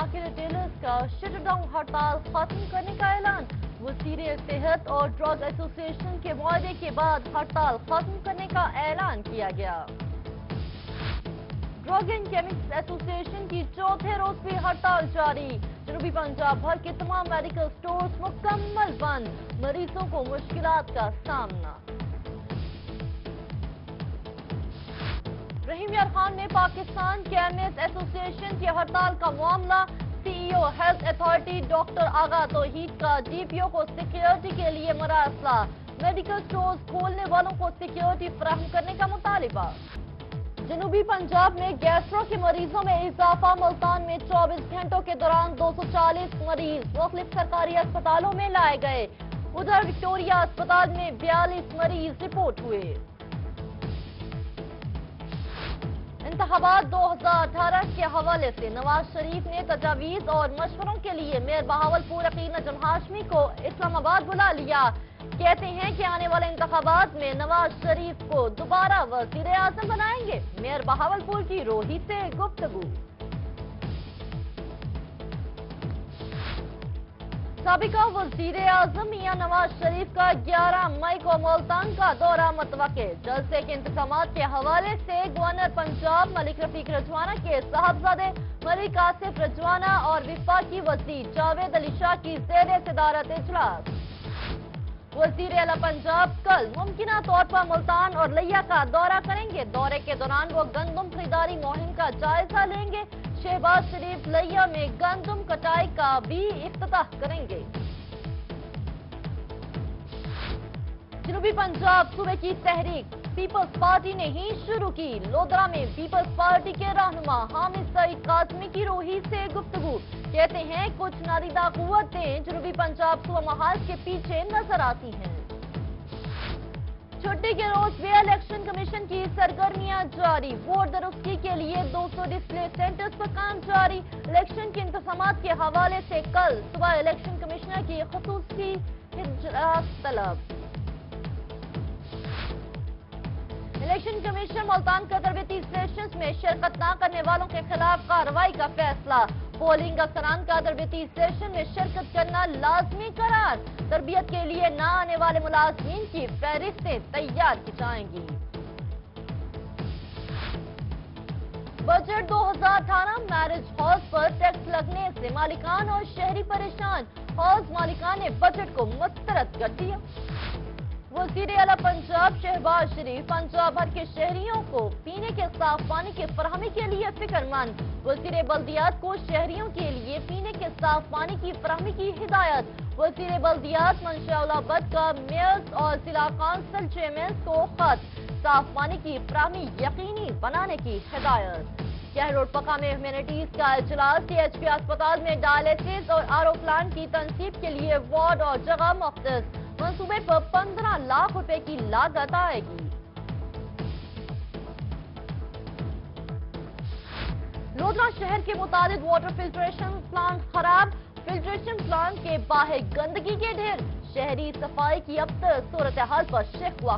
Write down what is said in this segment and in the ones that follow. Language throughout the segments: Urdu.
ماہ کے ریٹیلرز کا شٹ ڈاؤن ہڑتال ختم کرنے کا اعلان۔ وزیر صحت اور ڈرگ ایسوسیشن کے معاہدے کے بعد ہڑتال ختم کرنے کا اعلان کیا گیا۔ ڈرگ اینڈ کیمکس ایسوسیشن کی چوتھے روز بھی ہڑتال جاری۔ جنوبی پنجاب بھر کے تمام میڈیکل سٹورز مکمل بند۔ مریضوں کو مشکلات کا سامنا۔ ابراہیم یار خان نے پاکستان کیمیس ایسوسی کی ہڑتال کا معاملہ، C E O, health authority doctor Agha Tauheed کا ڈی پی او کو سیکیورٹی کے لیے مراسلہ میڈیکل سٹورز کھولنے والوں کو سیکیورٹی فراہم کرنے کا مطالبہ۔ جنوبی پنجاب میں گیسٹرو کے مریضوں میں اضافہ، ملتان میں چوبیس گھنٹوں کے دوران دو سو چالیس مریض مختلف سرکاری اسپتالوں میں لائے گئے۔ ادھر وکٹوریا اسپتال میں بیالیس مریض رپورٹ ہوئے۔ انتخابات دو ہزار اٹھارہ کے حوالے سے نواز شریف نے تجاویز اور مشوروں کے لیے میئر بہاول پور اقین نجم ہاشمی کو اسلام آباد بلا لیا۔ کہتے ہیں کہ آنے والے انتخابات میں نواز شریف کو دوبارہ وزیر اعظم بنائیں گے۔ میئر بہاول پور کی روہی سے گفتگو۔ سابقہ وزیر اعظم میاں نواز شریف کا گیارہ مئی کو ملتان کا دورہ متوقع، جلسے کے انتقامات کے حوالے سے گورنر پنجاب ملک رفیق رجوانہ کے صاحبزادے ملک آصف رجوانہ اور وفاقی وزیر جاوید علی شاہ کی زیر صدارت اجلاس۔ وزیر علا پنجاب کل ممکنہ طور پر ملتان اور لیا کا دورہ کریں گے۔ دورے کے دوران وہ گندم خریداری مہم کا جائزہ لیں گے۔ شہباز شریف لیا میں گندم کٹائی کا بھی افتتاح کریں گے۔ جنوبی پنجاب صوبے کی تحریک۔ پیپلز پارٹی نے ہی شروع کی۔ لودرا میں پیپلز پارٹی کے رہنما حامد سعید قاسمی کی روحی سے گفتگو۔ کہتے ہیں، کچھ نادیدہ قوتیں جنوبی پنجاب سوہ محاذ کے پیچھے نظر آتی ہیں۔ چھٹی کے روز بے الیکشن کمیشن کی سرگرمیاں جاری۔ ووٹ درستی کے لیے دو سو ڈسپلے سینٹرز پر کام جاری۔ الیکشن کے انتظامات کے حوالے سے کل صبح الیکشن کمشنر کی خصوصی طلب۔ الیکشن کمیشن ملتان کا تربیتی سیشنز میں شرکت نہ کرنے والوں کے خلاف کارروائی کا فیصلہ۔ پولنگ افسران کا تربیتی سیشن میں شرکت کرنا لازمی قرار۔ تربیت کے لیے نہ آنے والے ملازمین کی فہرستیں تیار کی جائیں گی۔ بجٹ دو ہزار اٹھارہ میرج ہاؤس پر ٹیکس لگنے سے مالکان اور شہری پریشان۔ ہاؤس مالکان نے بجٹ کو مسترد کر دیا۔ وزیر اعلیٰ پنجاب شہباز شریف پنجاب بھر کے شہریوں کو پینے کے صاف پانی کی فراہمی کے لیے فکر مند وزیر بلدیات کو شہریوں کے لیے پینے کے صاف پانی کی فراہمی کی ہدایت۔ وزیر بلدیات منشاہ اللہ بد کا میئرز اور ضلع کانسل چیمنز کو خط۔ صاف پانی کی فراہمی یقینی بنانے کی ہدایت۔ روڈ پکا میں ہیومینٹیز کا اجلاس۔ سی ایچ پی اسپتال میں ڈائلیسس اور آرو پلانٹ کی تنصیب کے لیے وارڈ اور جگہ مختص۔ منصوبے پر پندرہ لاکھ روپے کی لاگت آئے گی۔ لودرا شہر کے متعدد واٹر فلٹریشن پلانٹ خراب۔ فلٹریشن پلانٹ کے باہر گندگی کے ڈھیر۔ شہری صفائی کی اب تر صورتحال پر شیخ ہوا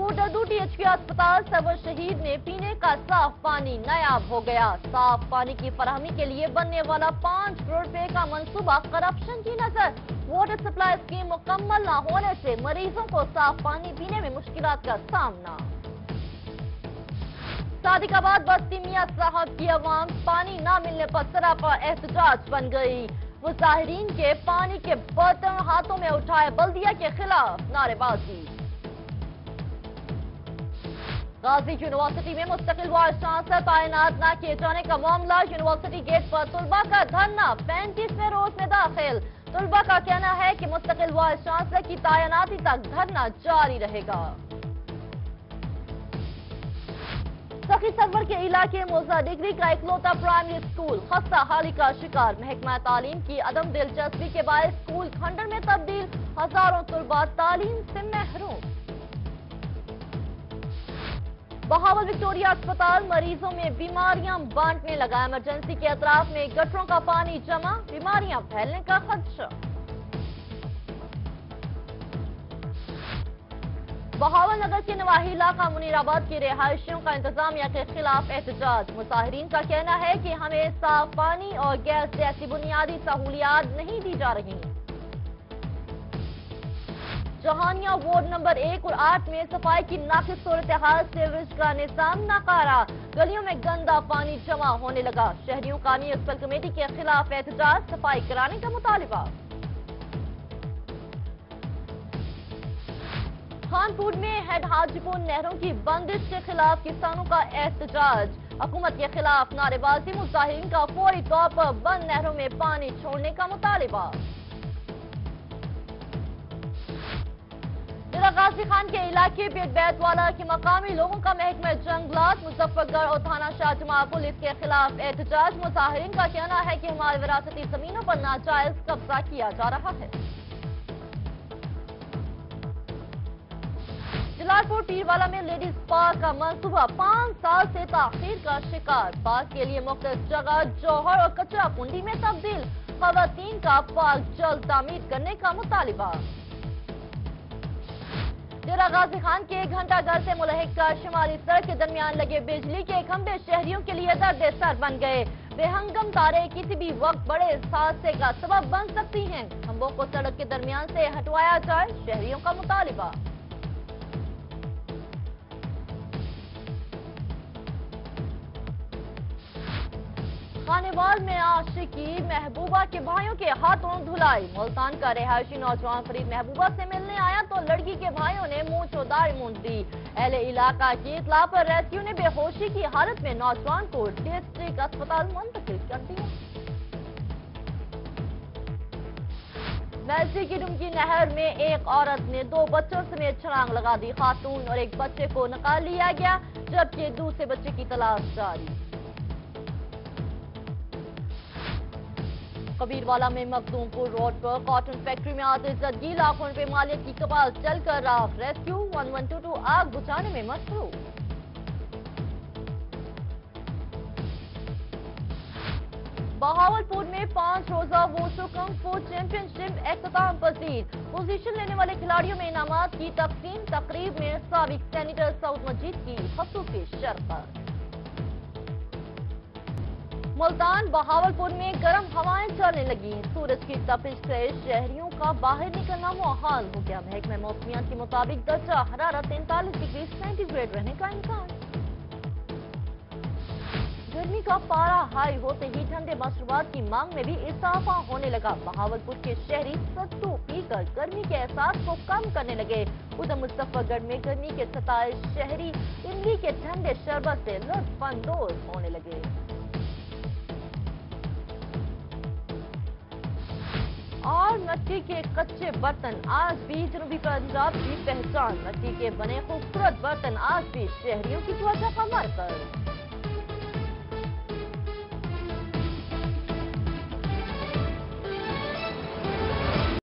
کوٹ اردو ایچ کے اسپتال سرور شہید میں پینے کا صاف پانی نیاب ہو گیا۔ صاف پانی کی فراہمی کے لیے بننے والا پانچ کروڑ پے کا منصوبہ کرپشن کی نظر۔ واٹر سپلائی اسکیم مکمل نہ ہونے سے مریضوں کو صاف پانی پینے میں مشکلات کا سامنا۔ صادق آباد بستی میاں صاحب کی عوام پانی نہ ملنے پر سراپا احتجاج بن گئی۔ مظاہرین کے پانی کے برتن ہاتھوں میں اٹھائے بلدیا کے خلاف نعرے بازی۔ غازی یونیورسٹی میں مستقل وائس شانسر تعینات نہ کیے جانے کا معاملہ۔ یونیورسٹی گیٹ پر طلبہ کا دھرنا۔ پینتیسویں روز میں داخل۔ طلبہ کا کہنا ہے کہ مستقل وائس شانسر کی تعیناتی تک دھرنا جاری رہے گا۔ سخی سرور کے علاقے موزہ ڈگری کا اکلوتا پرائمری اسکول۔ خستہ حالی کا شکار۔ محکمہ تعلیم کی عدم دلچسپی کے باعث اسکول کھنڈر میں تبدیل۔ ہزاروں طلبہ تعلیم سے محروم۔ بہاول وکٹوریا اسپتال مریضوں میں بیماریاں بانٹنے لگا۔ ایمرجنسی کے اطراف میں گٹروں کا پانی جمع، بیماریاں پھیلنے کا خدشہ۔ بہاول نگر کے نواحی علاقہ منیر آباد کی رہائشیوں کا انتظامیہ کے خلاف احتجاج۔ مظاہرین کا کہنا ہے کہ ہمیں صاف پانی اور گیس جیسی بنیادی سہولیات نہیں دی جا رہی۔ ہیں جہانیہ وارڈ نمبر ایک اور آٹھ میں صفائی کی ناقص صورتحال سیوریج کا نظام ناکارا گلیوں میں گندا پانی جمع ہونے لگا۔ شہریوں کا میونسپل کمیٹی کے خلاف احتجاج، صفائی کرانے کا مطالبہ۔ خانپور میں ہیڈ حاجی پور نہروں کی بندش کے خلاف کسانوں کا احتجاج۔ حکومت کے خلاف نعرے بازی، مظاہرین کا فوری طور پر بند نہروں میں پانی چھوڑنے کا مطالبہ۔ ضلع غازی خان کے علاقے پیٹ بیت والا کے مقامی لوگوں کا محکمہ جنگلات مظفر گڑھ اور تھانہ شاہ جماع پولیس کے خلاف احتجاج، مظاہرین کا کہنا ہے کہ ہماری وراثتی زمینوں پر ناجائز قبضہ کیا جا رہا ہے۔ جلال پور پیروالا میں لیڈیز پارک کا منصوبہ پانچ سال سے تاخیر کا شکار۔ پارک کے لیے مختلف جگہ، جوہر اور کچرا کنڈی میں تبدیل۔ خواتین کا پارک جلد تعمیر کرنے کا مطالبہ۔ ڈیرہ غازی خان کے گھنٹہ گھر سے ملحق کا شمالی سڑک کے درمیان لگے بجلی کے کھمبے شہریوں کے لیے درد سر بن گئے۔ بے ہنگم تارے کسی بھی وقت بڑے حادثے کا سبب بن سکتی ہیں۔ کھمبوں کو سڑک کے درمیان سے ہٹوایا جائے شہریوں کا مطالبہ۔ خانوال میں عاشقی محبوبہ کے بھائیوں کے ہاتھوں دھلائی۔ ملتان کا رہائشی نوجوان فرید محبوبہ سے ملنے آیا تو لڑکی کے بھائیوں نے منہ چوداری مونٹ دی۔ اہل علاقہ کی اطلاع پر ریسکیو نے بے ہوشی کی حالت میں نوجوان کو ڈسٹرکٹ اسپتال منتقل کر دیا۔ ویسی کی ڈمکی نہر میں ایک عورت نے دو بچوں سمیت چھلانگ لگا دی خاتون اور ایک بچے کو نکال لیا گیا، جبکہ دوسرے بچے کی تلاش جاری۔ کبیروالا میں مخدوم پور روڈ پر کاٹن فیکٹری میں آتے زدگی لاکھوں روپے مالیت کی کپاس چل کر rough rescue. One one two two آگ بچانے میں مصروف بہاول پور میں پانچ روزہ ووشو کنگ فو چیمپئن شپ اختتام پذیر پوزیشن لینے والے کھلاڑیوں میں انعامات کی تقسیم تقریب میں سابق سینیٹر سعود مجید کی خصوصی شرکت۔ ملتان بہاول پور میں گرم ہوائیں چلنے لگی سورج کی تپش سے شہریوں کا باہر نکلنا محال ہو گیا۔ محکمہ موسمیات کے مطابق درجہ حرارت تینتالیس ڈگری سینٹی گریڈ رہنے کا امکان۔ گرمی کا پارا ہائی ہوتے ہی ٹھنڈے مشروبات کی مانگ میں بھی اضافہ ہونے لگا۔ بہاول پور کے شہری ستو پی کر گرمی کے احساس کو کم کرنے لگے۔ ادھر مظفر گڑھ میں گرمی کے ستائش شہری املی کے ٹھنڈے شربت سے لطف اندوز ہونے لگے۔ اور مٹی کے کچے برتن، آج بھی جنوبی پنجاب کی پہچان۔ مٹی کے بنے خوبصورت برتن، آج بھی شہریوں کی توجہ کا مرکز۔